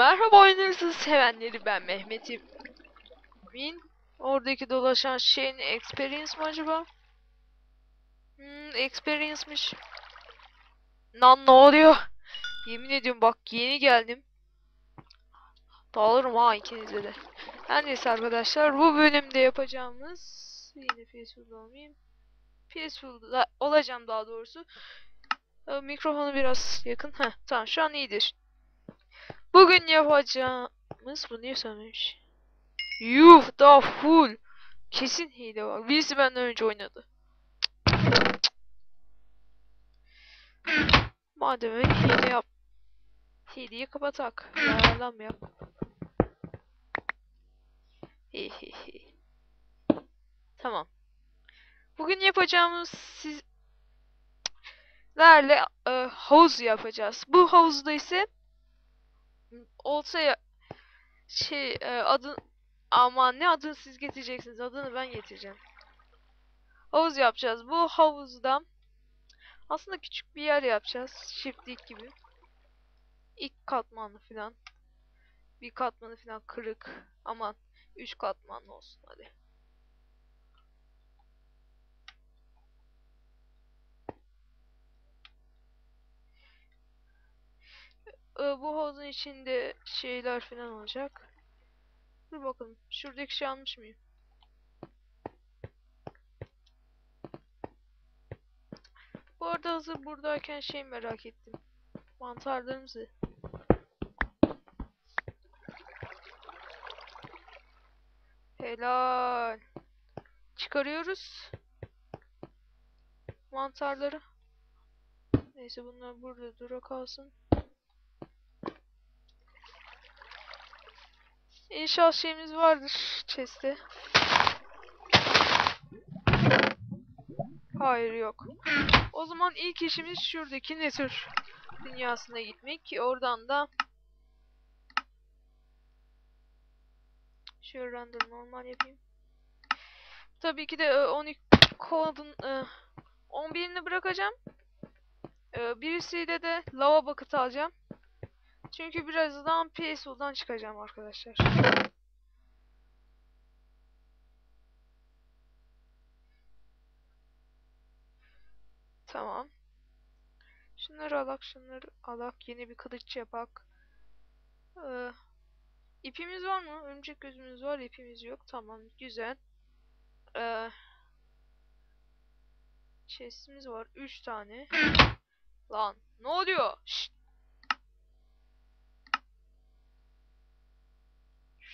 Merhaba oyunlarınızı sevenleri ben Mehmet'im. Min oradaki dolaşan şeyin experience mi acaba? Hmm, experience'mış. Lan ne oluyor? Yemin ediyorum bak yeni geldim. Dağılırım ha ikinize de. Her neyse arkadaşlar bu bölümde yapacağımız yine peaceful olmayayım. Peaceful olacağım daha doğrusu. Mikrofonu biraz yakın. Heh, tamam şu an iyidir. Bugün yapacağımız bu niye söylemiş? Yuh daha full. Kesin hile var. Birisi benden önce oynadı. Madem öyle hile yap. Hileyi kapatak. Ayarlanmıyor. Hihihi. Tamam. Bugün yapacağımız sizlerle e, havuz yapacağız. Bu havuzda ise olsa ya şey e, adın ama ne adını siz getireceksiniz adını ben getireceğim. Havuz yapacağız. Bu havuzda aslında küçük bir yer yapacağız. Çiftlik gibi. İlk katmanlı falan. Bir katmanı falan kırık. Aman üç katmanlı olsun hadi. Ee, bu havuzun içinde şeyler falan olacak. Dur bakalım. Şuradaki şey almış mıyım? Bu arada hazır buradayken şey merak ettim. Mantarlarımızı. Helal. Çıkarıyoruz. Mantarları. Neyse bunlar burada dura kalsın. İnşallah şeyimiz vardır chest'te. Hayır yok. O zaman ilk işimiz şuradaki Nether dünyasına gitmek. Oradan da şöyle render normal yapayım. Tabii ki de 12 kodun 11'ini bırakacağım. E, birisiyle de lava bucket alacağım. Çünkü birazdan PSO'dan çıkacağım arkadaşlar. Tamam. Şunları alak, şunları alak. Yeni bir kılıç yapak. Ee, ipimiz var mı? Örümcek gözümüz var, ipimiz yok. Tamam, güzel. Ee, chest'imiz var. 3 tane. Lan, ne oluyor? Şşt.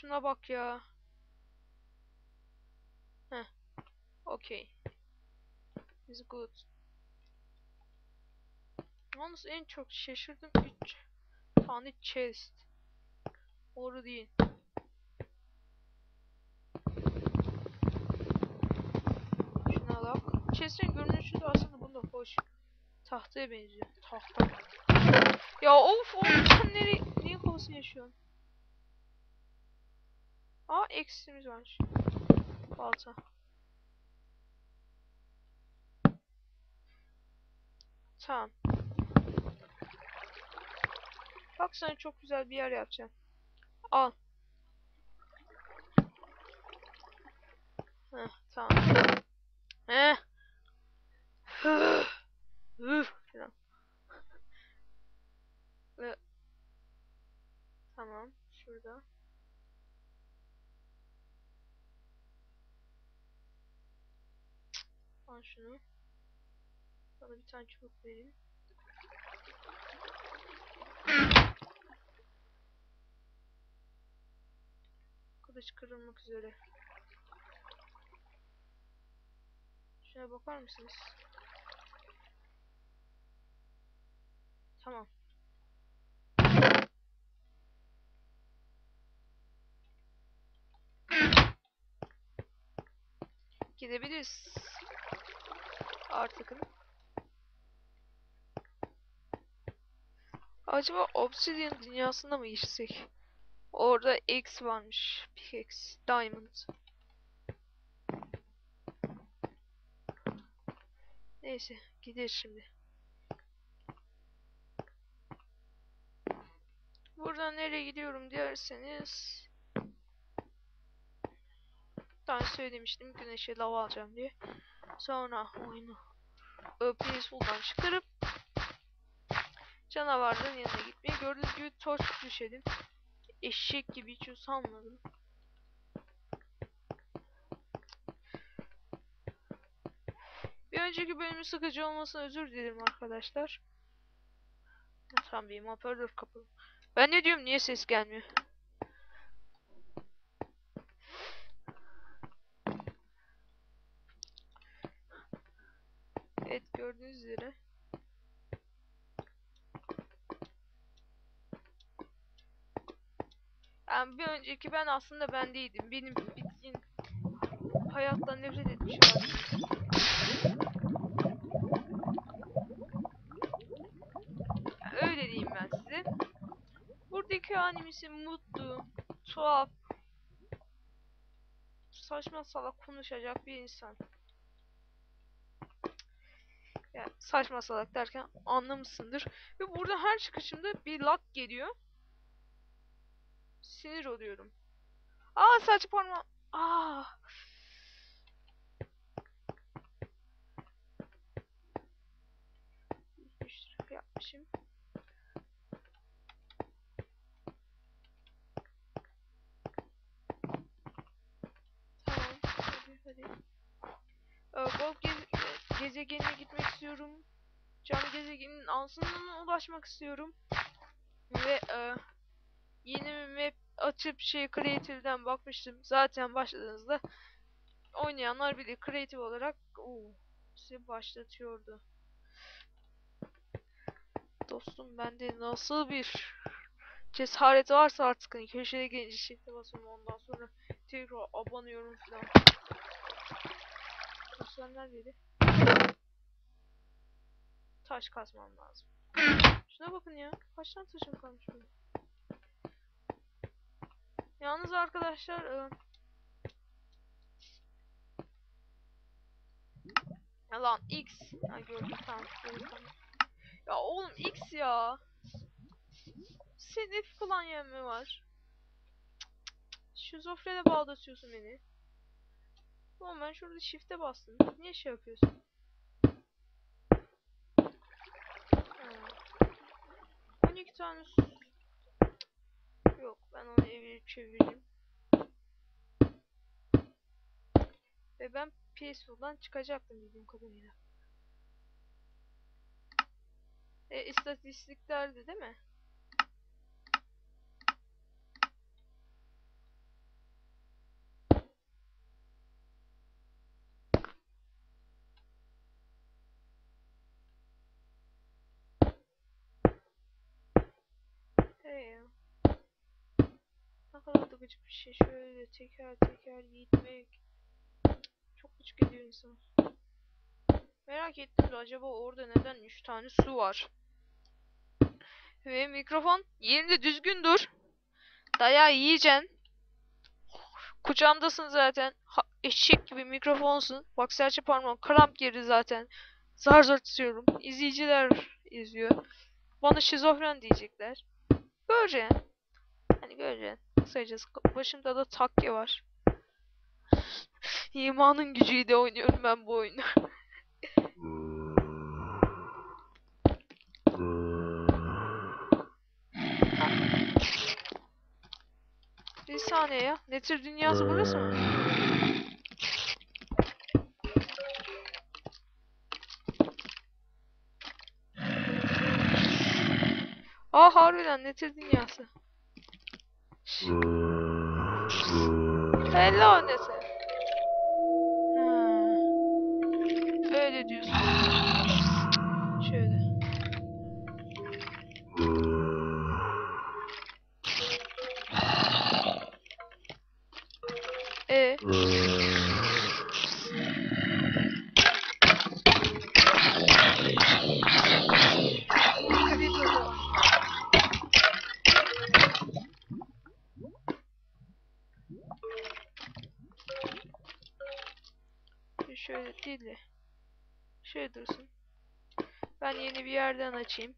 Şuna bak ya. Heh. Okay. Is good. Yalnız en çok şaşırdım 3 tane chest. Doğru değil. Şuna bak. Chest'in görünüşü de aslında bunda hoş. Tahtaya benziyor. Tahta. Ya of oğlum sen nereye, niye kovasını yaşıyorsun? Aa eksimiz var. Balta. Tamam. Bak sana çok güzel bir yer yapacağım. Al. Heh, tamam. Heh. Üf, falan. Tamam, şurada. Al şunu. Bana bir tane çubuk verin. Kılıç kırılmak üzere. Şuna bakar mısınız? Tamam. Gidebiliriz. Artık. Acaba Obsidian dünyasında mı geçsek? Orada X varmış. Pickaxe. Diamond. Neyse. Gideriz şimdi. Buradan nereye gidiyorum derseniz ben söylemiştim güneşe lava alacağım diye. Sonra oyunu Peaceful'dan çıkarıp canavarların yanına gitmeyi gördüğünüz gibi torç düşelim. Eşek gibi hiç usanmadım. Bir önceki bölümün sıkıcı olmasına özür dilerim arkadaşlar. Tam bir hoparlör kapalı. Ben ne diyorum niye ses gelmiyor? Evet gördüğünüz üzere. Yani bir önceki ben aslında ben değildim. Benim bitkin hayattan nefret etmiş halim. Öyle diyeyim ben size. Buradaki hanimisi mutlu, tuhaf, saçma salak konuşacak bir insan. Yani saçma salak derken anlamışsındır. Ve burada her çıkışımda bir lag geliyor. Sinir oluyorum. Aa saç parmağı. Aa. Müşteri yapmışım. Tamam. Hadi hadi. Ee, Gold geze gezegenine gitmek istiyorum. Cam gezegenin ansızına ulaşmak istiyorum. Ve e, yeni bir map açıp şey Creative'den bakmıştım. Zaten başladığınızda oynayanlar bilir. Creative olarak oo, sizi başlatıyordu. Dostum bende nasıl bir cesaret varsa artık hani köşede gelince shift'e basıyorum ondan sonra tekrar abanıyorum falan. Taşlar neredeydi? Taş kazmam lazım. Şuna bakın ya. Kaç tane taşım kalmış burada. Yalnız arkadaşlar e, Ya lan X. Ha gördüm tamam. Ya oğlum X ya. Senin F klanyen mi var? Şizofrene bağdatıyorsun beni. Oğlum ben şurada shift'e bastım. Niye şey yapıyorsun? Ha. 12 tane Yok ben onu evirip çevireyim. Ve ben Peaceful'dan çıkacaktım bildiğim kadarıyla. E, istatistiklerde değil mi? Hey ya. Ne kadar da gıcık bir şey. Şöyle teker teker gitmek. Çok gıcık ediyor insan. Merak ettim de acaba orada neden 3 tane su var? Ve mikrofon yerinde düzgün dur. Dayağı yiyeceksin. Kucağımdasın zaten. Ha, eşek gibi mikrofonsun. Bak serçe parmağım kramp girdi zaten. Zar zor tutuyorum. İzleyiciler izliyor. Bana şizofren diyecekler. Göreceksin. Hani göreceksin. Kısacası başımda da takke var. İmanın gücüyle oynuyorum ben bu oyunu. Bir saniye ya. Ne tür dünyası burası mı? Aa harbiden ne tür dünyası? Hello nesi? Ha. Öyle diyorsun. yerden açayım.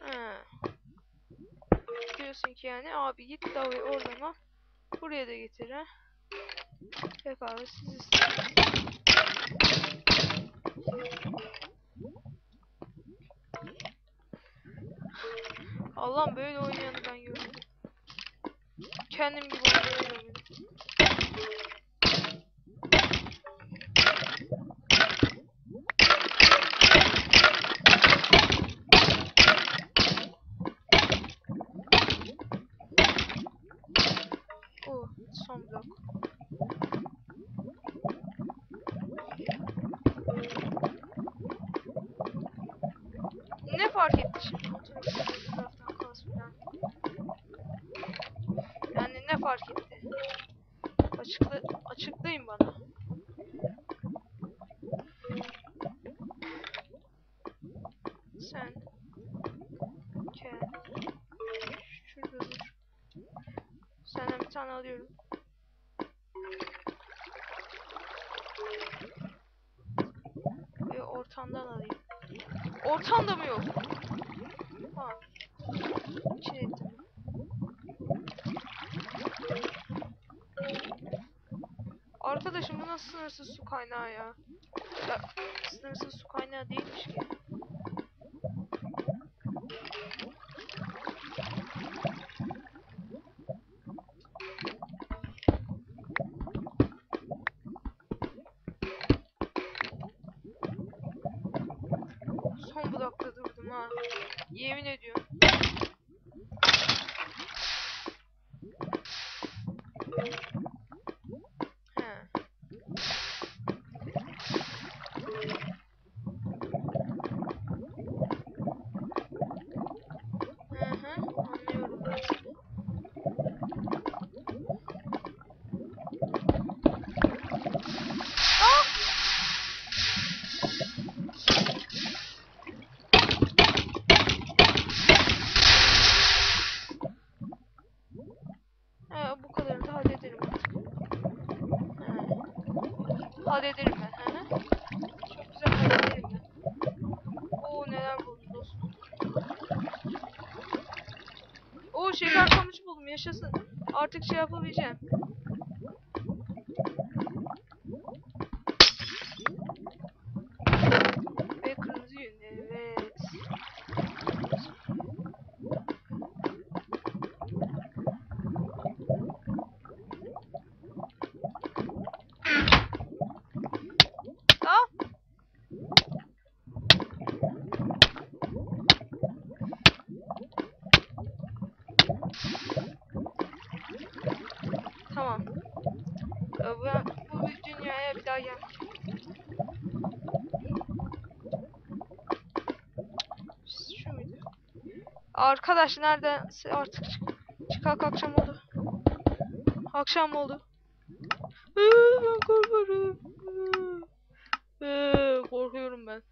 Ha. Diyorsun ki yani abi git davayı oradan al. Buraya da getir ha. Pekala siz istersiniz. Allah'ım böyle oynayanı ben gördüm. Kendim gibi oynayanı görmedim. Oh, son blok. Ne fark etti şimdi oturup bir taraftan kas falan. Yani ne fark etti? Açıkla, açıklayın bana. Sen Ken Şurada dur. Senden bir tane alıyorum. Ve ortamdan alayım. Ortamda mı yok? Ha. İçine ettim. Arkadaşım bu nasıl sınırsız su kaynağı ya? sınırsız su kaynağı değilmiş ki. Son blokta durdum ha. Yemin ediyorum. He. Hı hı, anlıyorum ben seni. Ah! He, bu kadarını da hallederim artık. He. Hallederim ben. Hı hı. Çok güzel hallederim ben. Oo neler buldum dostum. Oo şeker kamışı buldum yaşasın. Artık şey yapabileceğim. Ve kırmızı yün evet. Aa! Tamam. Ee, Ben bu bir dünyaya bir daha gel. Şu muydu? Arkadaş nereden artık çık çıkak akşam oldu. Akşam oldu. Ee, korkuyorum. Ee, korkuyorum ben.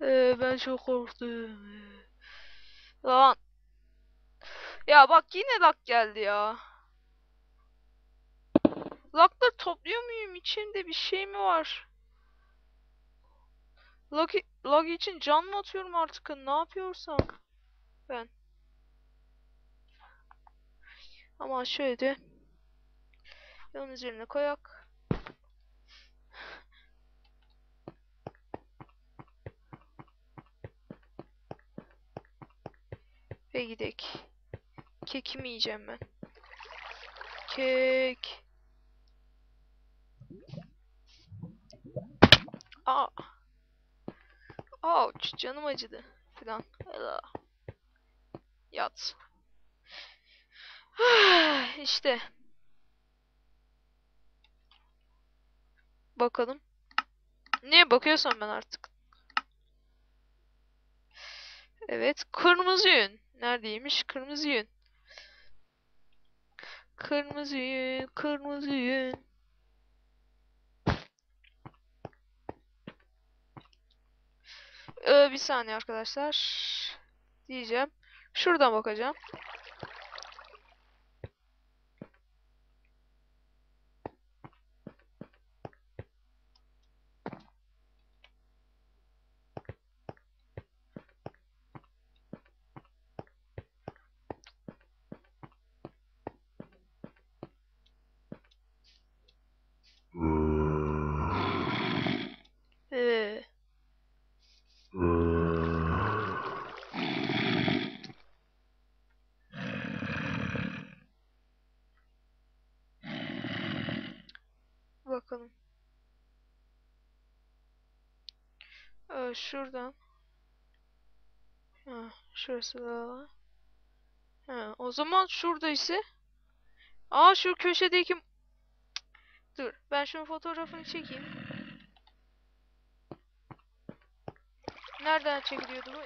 Ee, ben çok korktum. Lan. Ya bak yine lag geldi ya. Topluyor muyum? İçimde bir şey mi var? Lag, lag için can mı atıyorum artık? Ne yapıyorsam? Ben. Ama şöyle de yolun üzerine koyak. Ve gidek. Kekimi yiyeceğim ben. Kek. Aa. Ouch, canım acıdı filan. Yat. işte. Bakalım. Niye bakıyorsam ben artık. Evet, kırmızı yün. Neredeymiş? Kırmızı yün. Kırmızı yün, kırmızı yün. Ee, bir saniye arkadaşlar. Diyeceğim. Şuradan bakacağım. Ee, şuradan. Ha, şurası da. Ha, o zaman şurada ise. Aa şu köşedeki. Dur, ben şunun fotoğrafını çekeyim. Nereden çekiliyordu bu?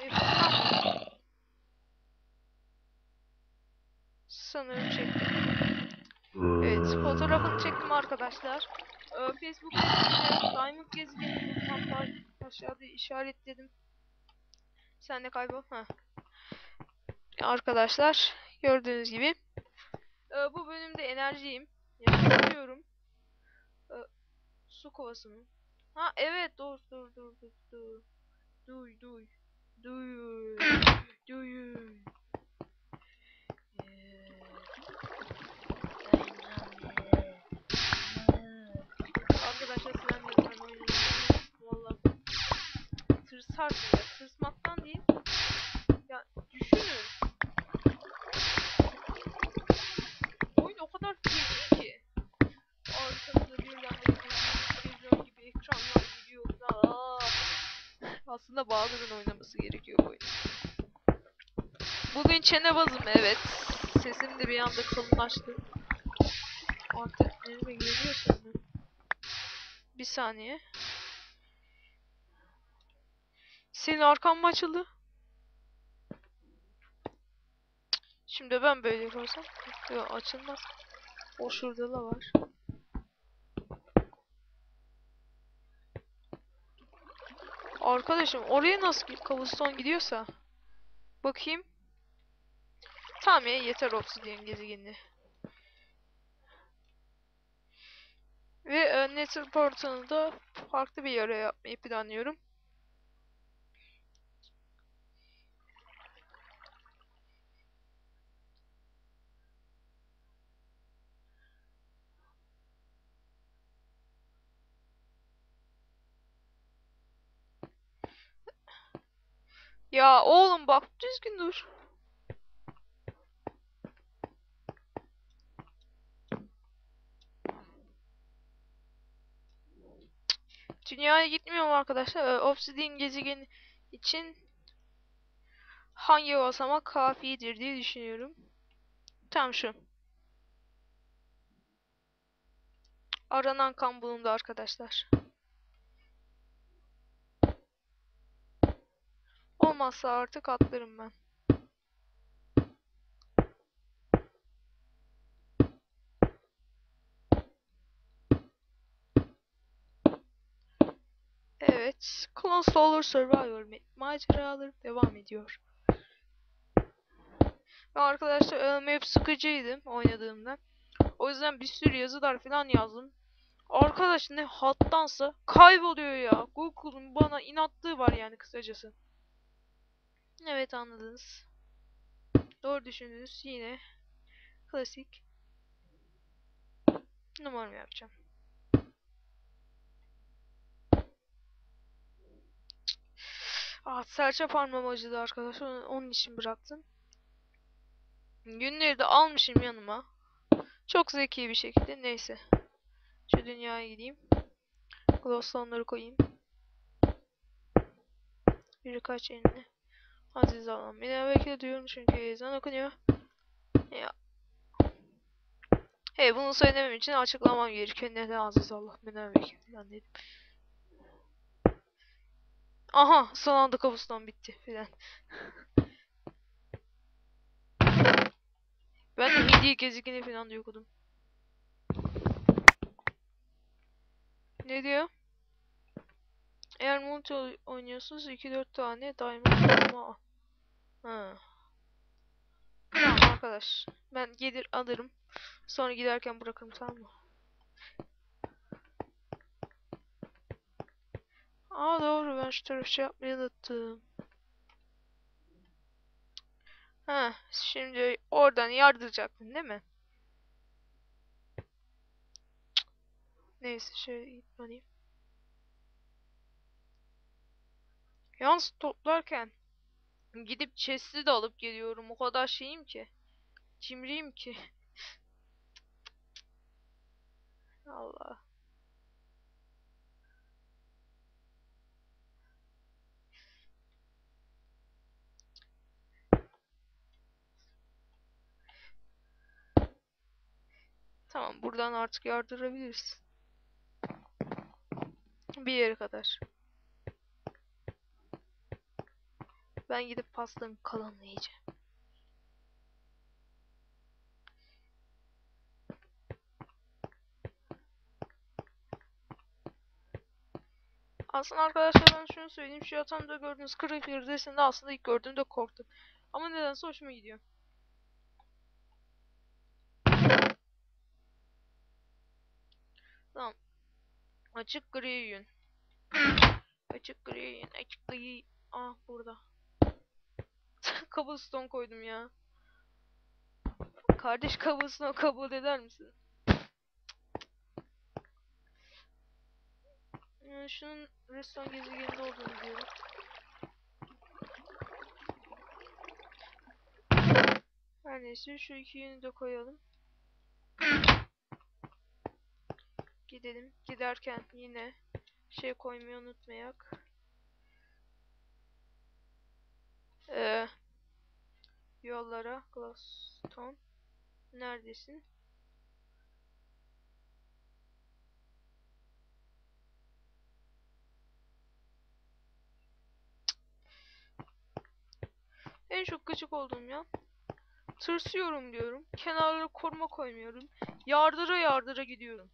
Sanırım çektim. Evet, fotoğrafını çektim arkadaşlar. Ee, Facebook gezgini, Diamond gezgini aşağıda işaretledim. Sen de kaybol. Ha. Arkadaşlar, gördüğünüz gibi. Ee, bu bölümde enerjiyim. Yapıyorum. Ee, su kovası mı? Ha evet, dur dur dur dur dur. Duy duy. Duy. Duy. Ee, Arkadaşlar sen de ben oynayacağım. Valla ya. Tırsmaktan değil. Ya düşünün. Oyun o kadar feci ki. Arkasında birden televizyon gibi ekranlar geliyor. Aa. Aslında bazılarının oynaması gerekiyor bu oyun. Bugün çene bazım evet. Sesim de bir anda kalınlaştı. Artık nereye geliyor sanırım. Bir saniye. Senin arkan mı açıldı? Şimdi ben böyle yaparsam. Açılmaz. O şurada da var. Arkadaşım oraya nasıl cobblestone gidiyorsa. Bakayım. Tamam ya yeter obsidian gezegenine. Ve e, Nether portalını da farklı bir yere yapmayı planlıyorum. Ya oğlum bak düzgün dur. Dünyaya gitmiyorum arkadaşlar. Ee, Obsidian gezegeni için hangi basamak kafidir diye düşünüyorum. Tam şu. Aranan kan bulundu arkadaşlar. Olmazsa artık atlarım ben. Evet, Clone Solar Survivor ma- maceraları devam ediyor. Ve arkadaşlar ölme hep sıkıcıydı oynadığımda. O yüzden bir sürü yazılar falan yazdım. Arkadaş ne hattansa kayboluyor ya. Google'un bana inattığı var yani kısacası. Evet anladınız. Doğru düşündünüz. Yine klasik numaramı yapacağım. Ah serçe parmağım acıdı arkadaşlar. Onun için bıraktım. Günleri de almışım yanıma. Çok zeki bir şekilde. Neyse. Şu dünyaya gideyim. Glowstone'ları koyayım. Birkaç eline. Aziz Allah'ım. Beni bekle diyorum çünkü ezan okunuyor. Ya. Hey bunu söylemem için açıklamam gerekiyor. Neden Aziz Allah beni bekle falan dedim. Aha son anda kabustan bitti filan. ben de midye gezegeni falan diye okudum. Ne diyor? Eğer multi oy- oynuyorsunuz 2-4 tane diamond elma al. Ha. Tamam arkadaş. Ben gelir alırım. Sonra giderken bırakırım tamam mı? Aa doğru ben şu tarafı şey yapmayı unuttum. Ha, şimdi oradan yardıracaktın değil mi? Neyse şöyle gitmeliyim. Yalnız toplarken gidip chest'i de alıp geliyorum. O kadar şeyim ki. Cimriyim ki. Allah. Tamam buradan artık yardırabiliriz. Bir yere kadar. Ben gidip pastanın kalanını yiyeceğim. Aslında arkadaşlar ben şunu söyleyeyim. Şu yatağımda gördüğünüz kırık yerdesinde aslında ilk gördüğümde korktum. Ama nedense hoşuma gidiyor. Tamam. Açık gri yün. Açık gri yün. Açık gri. Ah burada. Cobblestone koydum ya. Kardeş cobblestone kabul eder misin? Yani şunun restoran gezegeninde olduğunu biliyorum. Her neyse şu iki yünü de koyalım. Gidelim. Giderken yine şey koymayı unutmayak. Ee, yollara Glassstone. Neredesin? En çok gıcık olduğum ya. Tırsıyorum diyorum. Kenarlara koruma koymuyorum. Yardıra yardıra gidiyorum.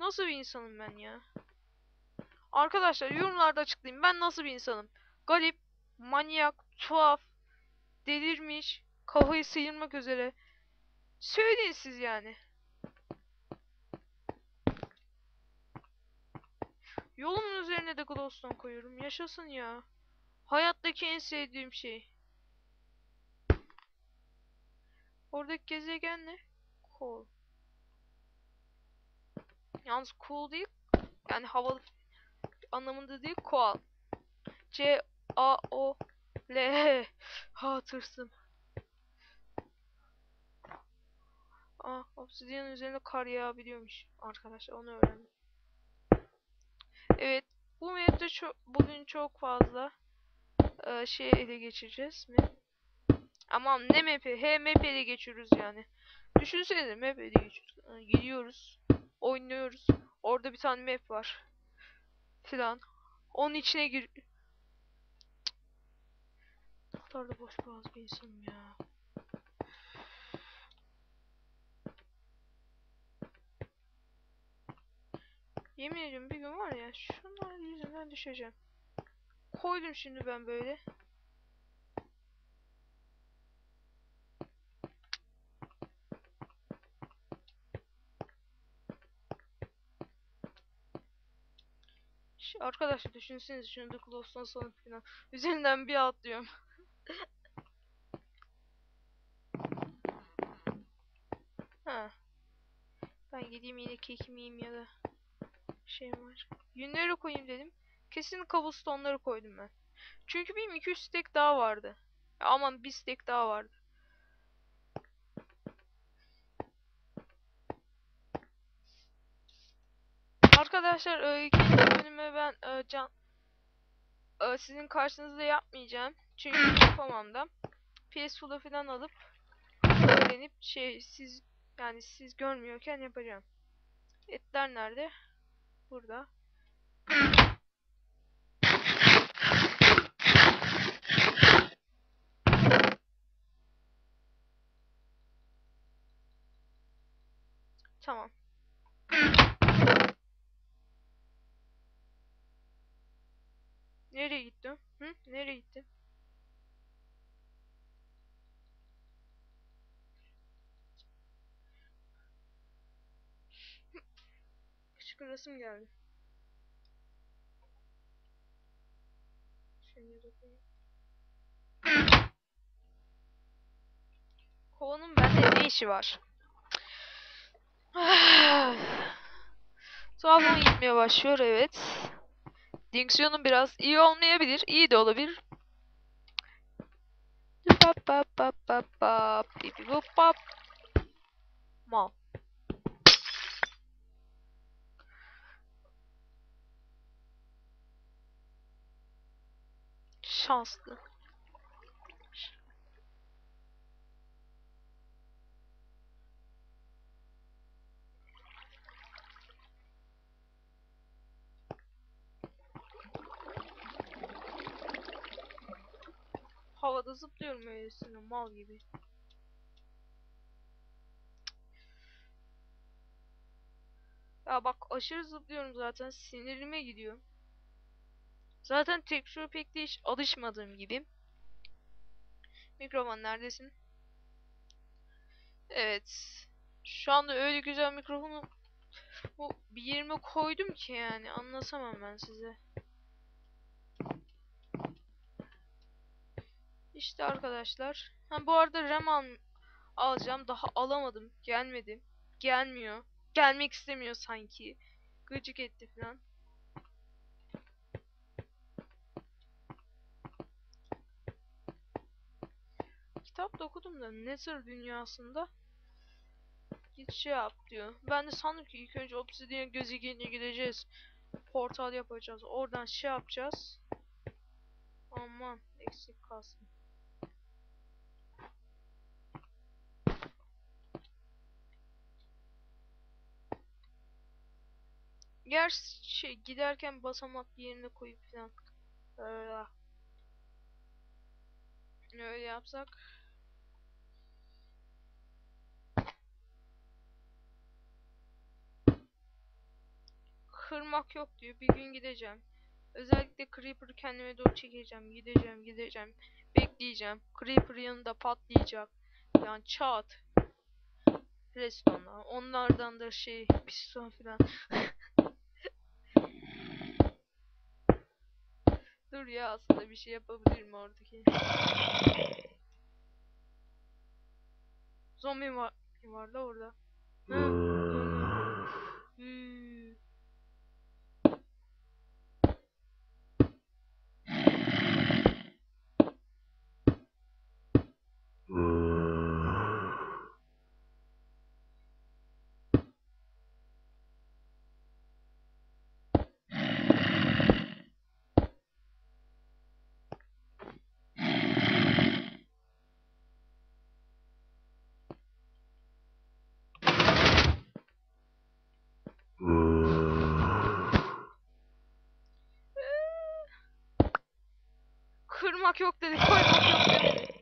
Nasıl bir insanım ben ya? Arkadaşlar yorumlarda açıklayayım. Ben nasıl bir insanım? Garip, manyak, tuhaf, delirmiş, kafayı sıyırmak üzere. Söyleyin siz yani. Yolumun üzerine de glowstone koyuyorum. Yaşasın ya. Hayattaki en sevdiğim şey. Oradaki gezegen ne? Cool. Yalnız cool değil. Yani havalı anlamında değil. Cool. C L Ha tırsım. Aa, obsidian üzerinde kar yağabiliyormuş arkadaşlar onu öğrendim. Evet, bu map'te çok bugün çok fazla e, şey ele geçireceğiz mi? Aman ne map'i? He map ele geçiyoruz yani. Düşünsene map ele geçiyoruz. Yani gidiyoruz. Oynuyoruz. Orada bir tane map var. Filan. Onun içine gir... Kadar da boş boğaz bir insanım ya. Yemin ediyorum bir gün var ya şunlar yüzünden düşeceğim. Koydum şimdi ben böyle. Arkadaşlar düşünsenize şunu da Glowstone falan. Üzerinden bir atlıyorum. Ha. Ben gideyim yine kekimi yiyeyim ya da şey var. Yünleri koyayım dedim. Kesin cobblestone'ları koydum ben. Çünkü benim 200 stack daha vardı. Ya aman bir stack daha vardı. Arkadaşlar e, ikinci bölümü ben e, can e, sizin karşınızda yapmayacağım. Çünkü yapamam da. PS4'da falan alıp öğrenip şey siz yani siz görmüyorken yapacağım. Etler nerede? Burada. Tamam. Nereye gittin? Hı? Nereye gittin? Hıçkırasım geldi. Şimdi de koyayım. Kovanın bende ne işi var? Tuhafıma gitmeye başlıyor evet. Diksiyonum biraz iyi olmayabilir. iyi de olabilir. Pap pap pap pap pap. Pipi bup pap. Mal. şanslı. Havada zıplıyorum öylesine mal gibi. Ya bak aşırı zıplıyorum zaten sinirime gidiyor. Zaten tekstür pek de hiç alışmadığım gibi. Mikrofon neredesin? Evet. Şu anda öyle güzel mikrofonu bu bir yerime koydum ki yani anlatamam ben size. İşte arkadaşlar. Ha bu arada RAM al alacağım. Daha alamadım. Gelmedi. Gelmiyor. Gelmek istemiyor sanki. Gıcık etti falan. Kitap da okudum da Nether dünyasında git şey yap diyor. Ben de sandım ki ilk önce Obsidian gezegenine gideceğiz. Portal yapacağız. Oradan şey yapacağız. Aman eksik kalsın. Gerçi giderken basamak yerine koyup falan öyle öyle yapsak kırmak yok diyor. Bir gün gideceğim. Özellikle Creeper'ı kendime doğru çekeceğim. Gideceğim, gideceğim. Bekleyeceğim. Creeper yanında patlayacak. Yani çat. Restonlar. Onlardan da şey piston falan. Dur ya aslında bir şey yapabilirim oradaki. Zombi var, var da orada. Hı, hı. Kırmak yok dedi, koymak yok dedi.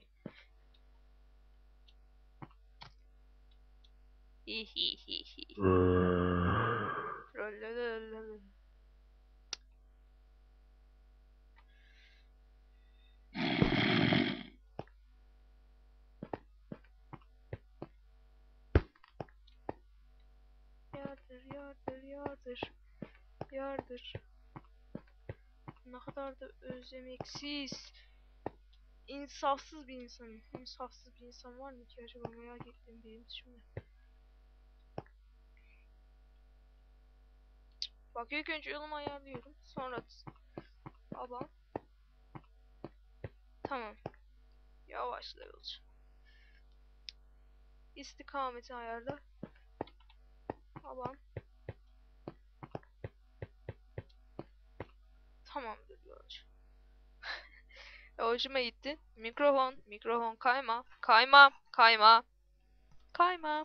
Yardır, yardır, yardır. Yardır. Ne kadar da özlemeksiz. İnsafsız bir insanım. İnsafsız bir insan var mı ki acaba merak ettim benim şimdi. Bak ilk önce yolumu ayarlıyorum. Sonra baba. Tamam. Yavaşla yolcu. İstikameti ayarla. Tamam. Hoşuma gitti. Mikrofon, mikrofon kayma, kayma, kayma, kayma.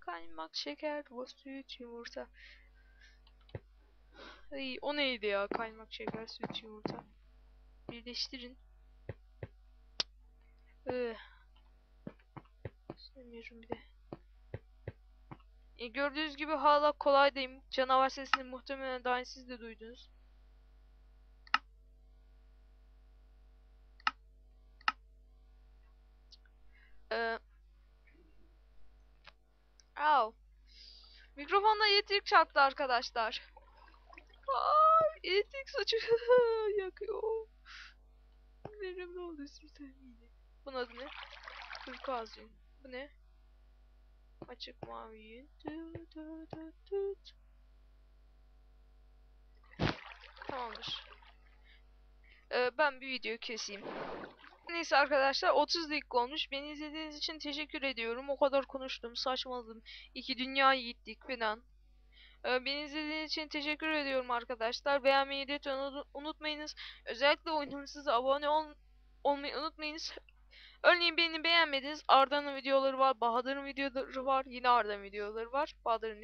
Kaymak, şeker, süt, yumurta. Ay, o neydi ya? Kaymak, şeker, süt, yumurta. Birleştirin. Ee, bir de. E, gördüğünüz gibi hala kolaydayım. Canavar sesini muhtemelen daha siz de duydunuz. Ee, Au. Mikrofonda elektrik çarptı arkadaşlar. Aa, elektrik saçı yakıyor. Benim ne oldu yine. Bunun adı ne? Turkuaz yün. Bu ne? Açık mavi yün. Tamamdır. Ee, ben bir video keseyim. Neyse arkadaşlar 30 dakika olmuş. Beni izlediğiniz için teşekkür ediyorum. O kadar konuştum, saçmaladım. İki dünyayı gittik falan. Ee, beni izlediğiniz için teşekkür ediyorum arkadaşlar. Beğenmeyi lütfen unu- unutmayınız. Özellikle oyunuma size abone ol olmayı unutmayınız. Örneğin beni beğenmediniz. Arda'nın videoları var, Bahadır'ın videoları var, yine Arda'nın videoları var. Bahadır'ın.